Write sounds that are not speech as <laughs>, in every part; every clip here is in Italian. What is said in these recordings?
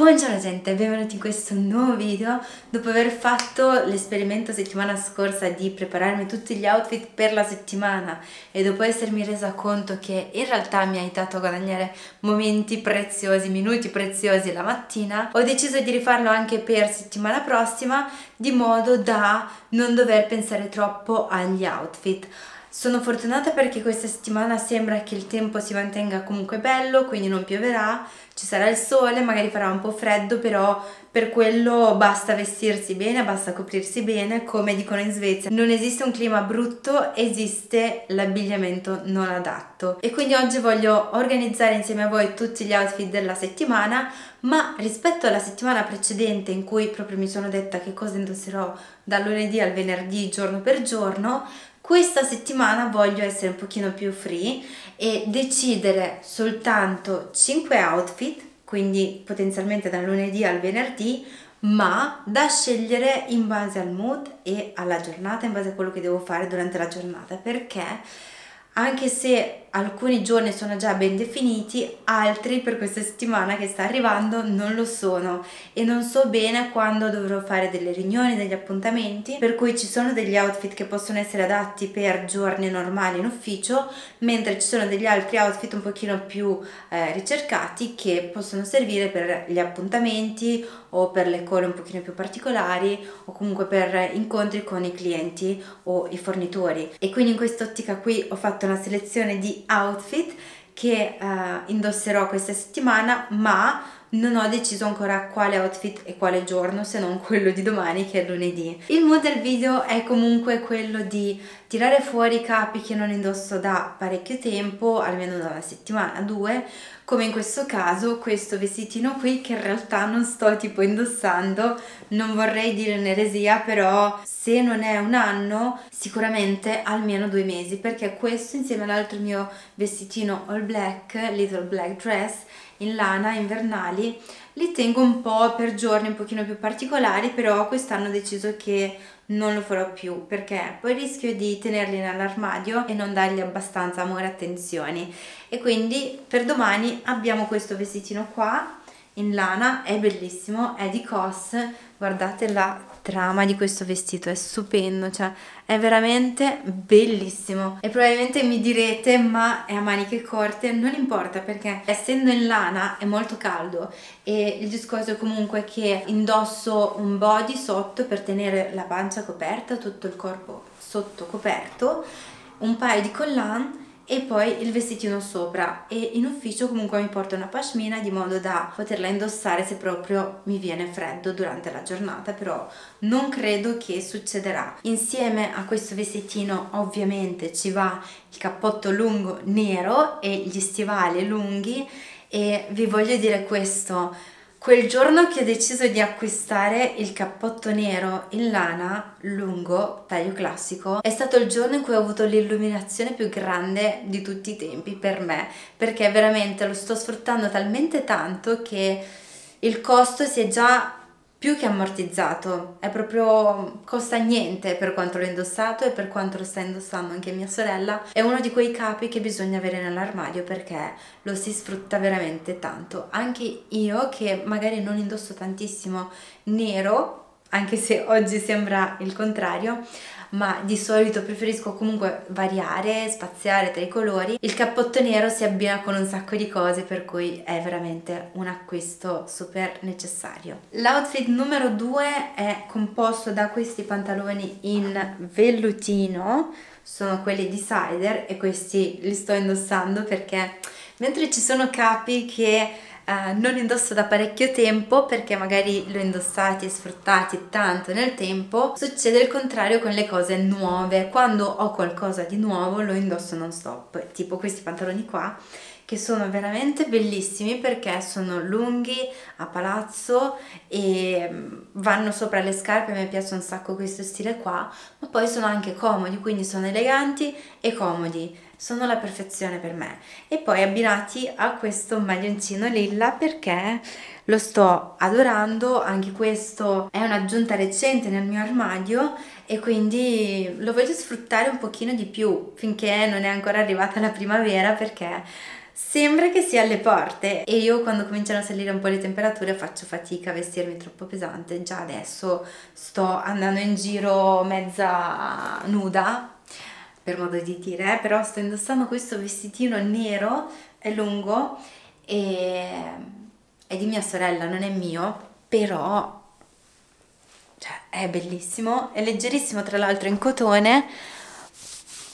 Buongiorno gente, benvenuti in questo nuovo video. Dopo aver fatto l'esperimento settimana scorsa di prepararmi tutti gli outfit per la settimana e dopo essermi resa conto che in realtà mi ha aiutato a guadagnare momenti preziosi, minuti preziosi la mattina, ho deciso di rifarlo anche per settimana prossima di modo da non dover pensare troppo agli outfit. Sono fortunata perché questa settimana sembra che il tempo si mantenga comunque bello, quindi non pioverà, ci sarà il sole, magari farà un po' freddo, però per quello basta vestirsi bene, basta coprirsi bene, come dicono in Svezia. Non esiste un clima brutto, esiste l'abbigliamento non adatto. E quindi oggi voglio organizzare insieme a voi tutti gli outfit della settimana, ma rispetto alla settimana precedente in cui proprio mi sono detta che cosa indosserò dal lunedì al venerdì giorno per giorno, questa settimana voglio essere un pochino più free e decidere soltanto 5 outfit, quindi potenzialmente dal lunedì al venerdì, ma da scegliere in base al mood e alla giornata, in base a quello che devo fare durante la giornata, perché? Anche se alcuni giorni sono già ben definiti, altri per questa settimana che sta arrivando non lo sono e non so bene quando dovrò fare delle riunioni, degli appuntamenti, per cui ci sono degli outfit che possono essere adatti per giorni normali in ufficio, mentre ci sono degli altri outfit un pochino più eh, ricercati che possono servire per gli appuntamenti o per le call un pochino più particolari o comunque per incontri con i clienti o i fornitori. E quindi in quest'ottica qui ho fatto una selezione di outfit che uh, indosserò questa settimana, ma non ho deciso ancora quale outfit e quale giorno se non quello di domani che è lunedì. Il mood del video è comunque quello di tirare fuori i capi che non indosso da parecchio tempo, almeno da una settimana, due, come in questo caso questo vestitino qui che in realtà non sto tipo indossando, non vorrei dire un'eresia, però se non è un anno sicuramente almeno due mesi perché questo insieme all'altro mio vestitino all black, little black dress in lana invernali li tengo un po' per giorni un pochino più particolari però quest'anno ho deciso che non lo farò più perché poi rischio di tenerli nell'armadio e non dargli abbastanza amore e attenzioni. E quindi per domani abbiamo questo vestitino qua in lana, è bellissimo, è di COS, guardate la trama di questo vestito, è stupendo, cioè è veramente bellissimo. E probabilmente mi direte ma è a maniche corte, non importa perché essendo in lana è molto caldo e il discorso è comunque che indosso un body sotto per tenere la pancia coperta, tutto il corpo sotto coperto, un paio di collan e poi il vestitino sopra. E in ufficio comunque mi porto una pashmina di modo da poterla indossare se proprio mi viene freddo durante la giornata però non credo che succederà. Insieme a questo vestitino ovviamente ci va il cappotto lungo nero e gli stivali lunghi e vi voglio dire questo Quel giorno che ho deciso di acquistare il cappotto nero in lana lungo, taglio classico, è stato il giorno in cui ho avuto l'illuminazione più grande di tutti i tempi per me, perché veramente lo sto sfruttando talmente tanto che il costo si è già più che ammortizzato, è proprio costa niente per quanto l'ho indossato e per quanto lo sta indossando anche mia sorella, è uno di quei capi che bisogna avere nell'armadio perché lo si sfrutta veramente tanto. Anche io che magari non indosso tantissimo nero, anche se oggi sembra il contrario, ma di solito preferisco comunque variare, spaziare tra i colori. Il cappotto nero si abbina con un sacco di cose per cui è veramente un acquisto super necessario. L'outfit numero 2 è composto da questi pantaloni in vellutino, sono quelli di Cider e questi li sto indossando perché mentre ci sono capi che Uh, non indosso da parecchio tempo perché magari li ho indossati e sfruttati tanto nel tempo, succede il contrario con le cose nuove. Quando ho qualcosa di nuovo lo indosso non stop, tipo questi pantaloni qua che sono veramente bellissimi perché sono lunghi a palazzo e mm, vanno sopra le scarpe, me piace un sacco questo stile qua, ma poi sono anche comodi, quindi sono eleganti e comodi sono la perfezione per me. E poi abbinati a questo maglioncino lilla perché lo sto adorando anche questo è un'aggiunta recente nel mio armadio e quindi lo voglio sfruttare un pochino di più finché non è ancora arrivata la primavera perché sembra che sia alle porte. E io quando cominciano a salire un po' le temperature faccio fatica a vestirmi troppo pesante, già adesso sto andando in giro mezza nuda per modo di dire, però sto indossando questo vestitino nero, è lungo e è di mia sorella, non è mio, però cioè, è bellissimo, è leggerissimo tra l'altro in cotone,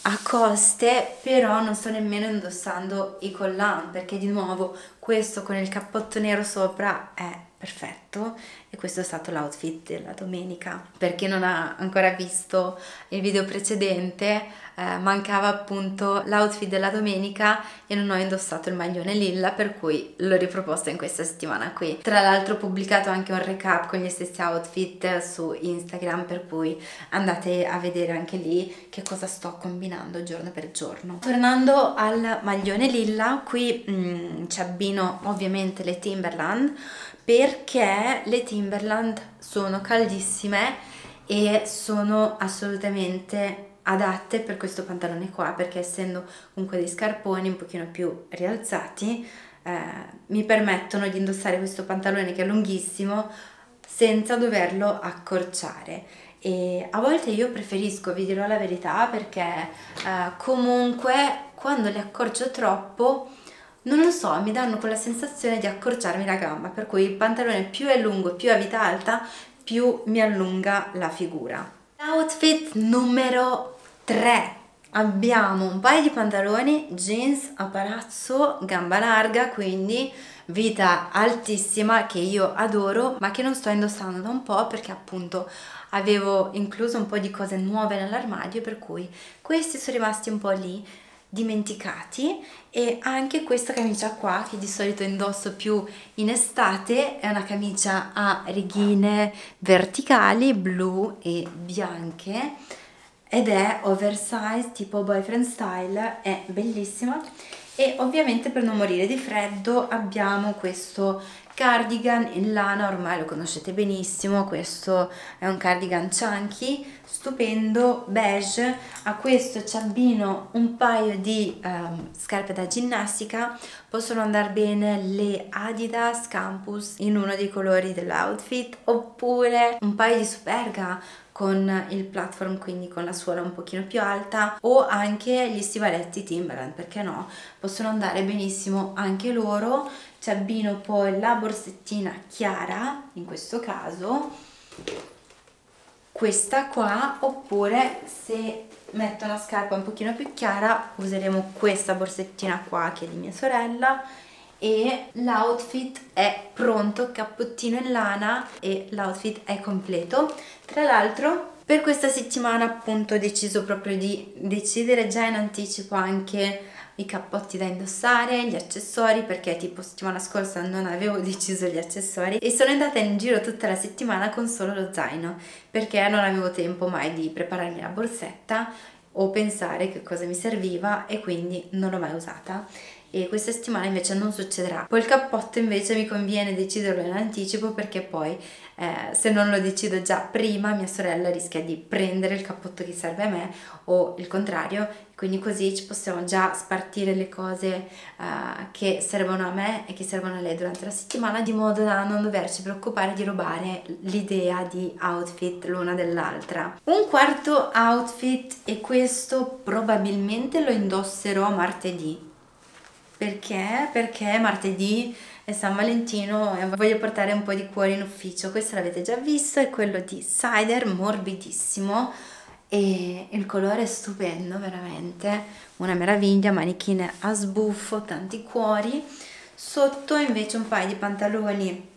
a coste, però non sto nemmeno indossando i collant perché di nuovo questo con il cappotto nero sopra è perfetto. E questo è stato l'outfit della domenica. Per chi non ha ancora visto il video precedente eh, mancava appunto l'outfit della domenica e non ho indossato il maglione lilla per cui l'ho riproposto in questa settimana qui. Tra l'altro ho pubblicato anche un recap con gli stessi outfit su Instagram per cui andate a vedere anche lì che cosa sto combinando giorno per giorno. Tornando al maglione lilla qui mm, ci abbino ovviamente le Timberland perché le Timberland sono caldissime e sono assolutamente adatte per questo pantalone qua perché essendo comunque dei scarponi un pochino più rialzati eh, mi permettono di indossare questo pantalone che è lunghissimo senza doverlo accorciare. E a volte io preferisco, vi dirò la verità, perché eh, comunque quando li accorcio troppo non lo so, mi danno quella sensazione di accorciarmi la gamba, per cui il pantalone più è lungo, più è vita alta, più mi allunga la figura. Outfit numero 3. Abbiamo un paio di pantaloni jeans a palazzo, gamba larga, quindi vita altissima che io adoro, ma che non sto indossando da un po' perché appunto avevo incluso un po' di cose nuove nell'armadio, per cui questi sono rimasti un po' lì dimenticati e anche questa camicia qua che di solito indosso più in estate è una camicia a righine verticali blu e bianche ed è oversize tipo boyfriend style è bellissima e ovviamente per non morire di freddo abbiamo questo cardigan in lana ormai lo conoscete benissimo questo è un cardigan chunky stupendo beige a questo ci abbino un paio di um, scarpe da ginnastica possono andare bene le Adidas Campus in uno dei colori dell'outfit oppure un paio di Superga con il platform quindi con la suola un pochino più alta o anche gli stivaletti Timberland perché no? Possono andare benissimo anche loro. Ci abbino poi la borsettina chiara in questo caso. Questa qua oppure se metto una scarpa un pochino più chiara useremo questa borsettina qua che è di mia sorella e l'outfit è pronto, cappottino in lana e l'outfit è completo. Tra l'altro per questa settimana appunto ho deciso proprio di decidere già in anticipo anche i cappotti da indossare, gli accessori perché tipo settimana scorsa non avevo <laughs> deciso gli accessori e sono andata in giro tutta la settimana con solo lo zaino perché non avevo tempo mai di prepararmi la borsetta o pensare che cosa mi serviva e quindi non l'ho mai usata e questa settimana invece non succederà. Poi il cappotto invece mi conviene deciderlo in anticipo perché poi eh, se non lo decido già prima mia sorella rischia di prendere il cappotto che serve a me o il contrario, quindi così ci possiamo già spartire le cose eh, che servono a me e che servono a lei durante la settimana di modo da non doverci preoccupare di rubare l'idea di outfit l'una dell'altra. Un quarto outfit e questo probabilmente lo indosserò martedì perché? Perché martedì è San Valentino e voglio portare un po' di cuore in ufficio. Questo l'avete già visto, è quello di Cider, morbidissimo e il colore è stupendo, veramente. Una meraviglia, manichine a sbuffo, tanti cuori. Sotto invece un paio di pantaloni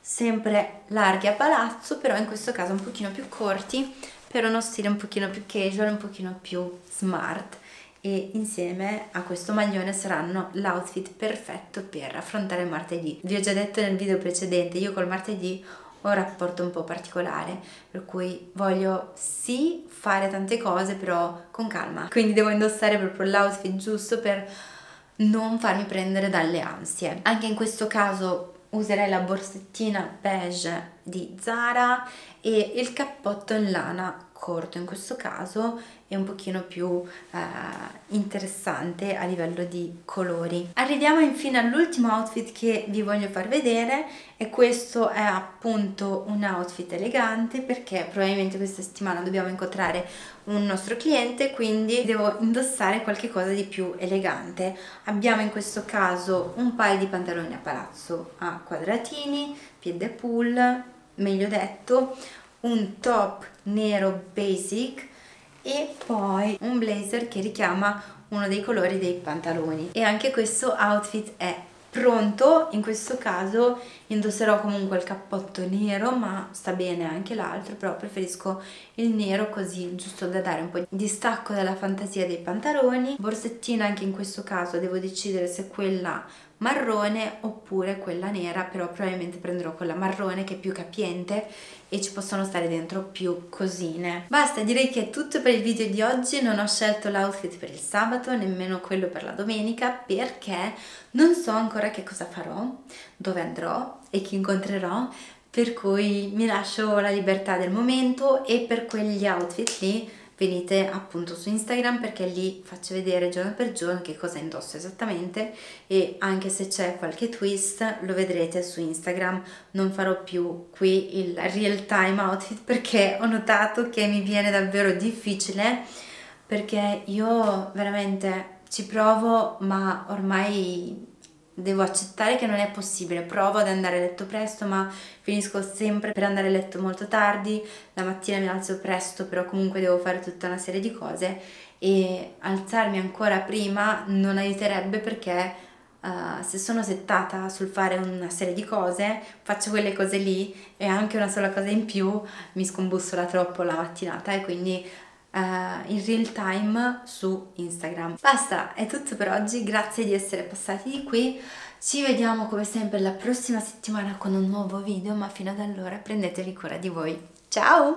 sempre larghi a palazzo, però in questo caso un pochino più corti, per uno stile un pochino più casual, un pochino più smart e insieme a questo maglione saranno l'outfit perfetto per affrontare martedì. Vi ho già detto nel video precedente, io col martedì ho un rapporto un po' particolare, per cui voglio sì fare tante cose, però con calma. Quindi devo indossare proprio l'outfit giusto per non farmi prendere dalle ansie. Anche in questo caso userei la borsettina beige di Zara e il cappotto in lana corto in questo caso e un pochino più eh, interessante a livello di colori. Arriviamo infine all'ultimo outfit che vi voglio far vedere e questo è appunto un outfit elegante perché probabilmente questa settimana dobbiamo incontrare un nostro cliente quindi devo indossare qualcosa di più elegante. Abbiamo in questo caso un paio di pantaloni a palazzo a quadratini, piede pull, meglio detto, un top nero basic e poi un blazer che richiama uno dei colori dei pantaloni. E anche questo outfit è pronto. In questo caso indosserò comunque il cappotto nero ma sta bene anche l'altro però preferisco il nero così giusto da dare un po' di stacco dalla fantasia dei pantaloni. Borsettina anche in questo caso devo decidere se quella marrone oppure quella nera però probabilmente prenderò quella marrone che è più capiente e ci possono stare dentro più cosine. Basta direi che è tutto per il video di oggi. Non ho scelto l'outfit per il sabato nemmeno quello per la domenica perché non so ancora che cosa farò dove andrò e chi incontrerò per cui mi lascio la libertà del momento e per quegli outfit lì venite appunto su Instagram perché lì faccio vedere giorno per giorno che cosa indosso esattamente e anche se c'è qualche twist lo vedrete su Instagram. Non farò più qui il real time outfit <laughs> perché ho notato che mi viene davvero difficile perché io veramente ci provo ma ormai devo accettare che non è possibile, provo ad andare a letto presto ma finisco sempre per andare a letto molto tardi, la mattina mi alzo presto però comunque devo fare tutta una serie di cose. E alzarmi ancora prima non aiuterebbe perché Uh, se sono settata sul fare una serie di cose, faccio quelle cose lì e anche una sola cosa in più mi scombussola troppo la mattinata e quindi uh, in real time su Instagram. Basta, è tutto per oggi, grazie di essere passati di qui. Ci vediamo come sempre la prossima settimana con un nuovo video, ma fino ad allora prendetevi cura di voi. Ciao!